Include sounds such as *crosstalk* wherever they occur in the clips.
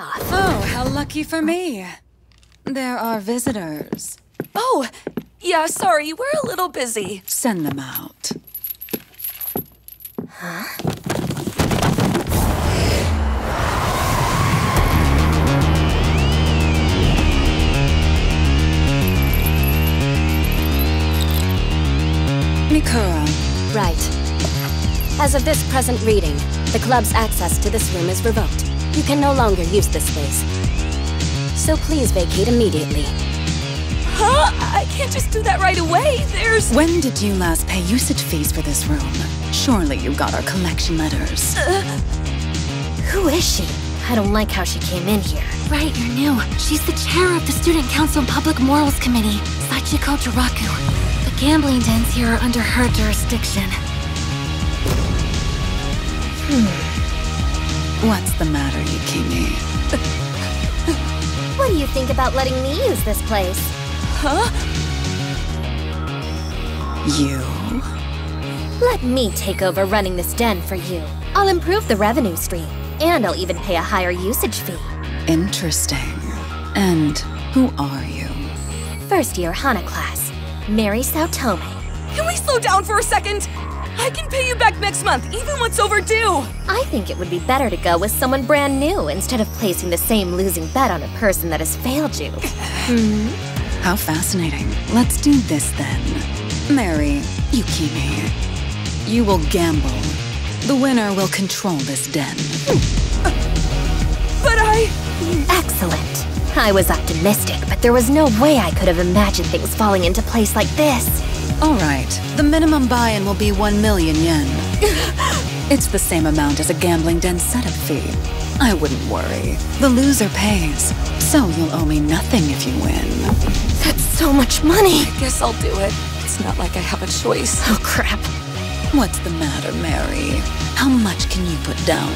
Oh, how lucky for me. There are visitors. Oh, yeah, sorry, we're a little busy. Send them out. Mikura, Right. As of this present reading, the club's access to this room is revoked. You can no longer use this space. So please vacate immediately. Huh? I can't just do that right away. There's. when did you last pay usage fees for this room? Surely you got our collection letters. Uh, Who is she? I don't like how she came in here. Right, you're new. She's the chair of the Student Council Public Morals Committee, Sachiko Juraku. The gambling dens here are under her jurisdiction. Hmm. What's the matter, Yukimi? *laughs* What do you think about letting me use this place? Huh? You? Let me take over running this den for you. I'll improve the revenue stream, and I'll even pay a higher usage fee. Interesting. And who are you? First year Hana class, Mary Saotome. Can we slow down for a second? I can pay you back next month, even what's overdue. I think it would be better to go with someone brand new instead of placing the same losing bet on a person that has failed you. Hmm. How fascinating. Let's do this then. Mary, Yukimi, you will gamble. The winner will control this den. But I. Excellent. I was optimistic, but there was no way I could have imagined things falling into place like this. All right, the minimum buy-in will be 1 million yen. *laughs* it's the same amount as a gambling den setup fee. I wouldn't worry. The loser pays. So you'll owe me nothing if you win. That's so much money. I guess I'll do it. It's not like I have a choice. Oh crap. What's the matter, Mary? How much can you put down? *sighs*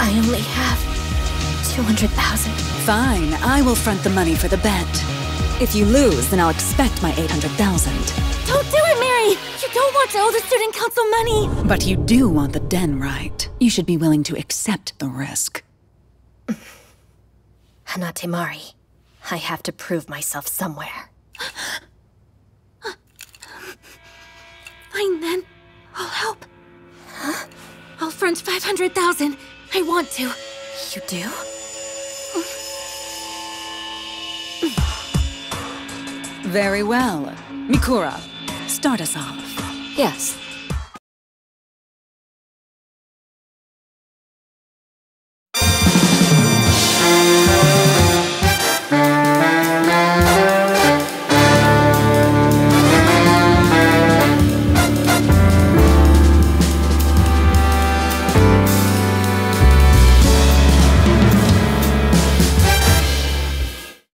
I only have 200,000. Fine, I will front the money for the bet. If you lose, then I'll expect my 800,000. Don't do it, Mary! You don't want to owe the Student Council money! But you do want the den right. You should be willing to accept the risk. *sighs* Hanate Mari, I have to prove myself somewhere. *gasps* Fine then. I'll help. I'll front 500,000. I want to. You do? Very well. Mikura, start us off. Yes.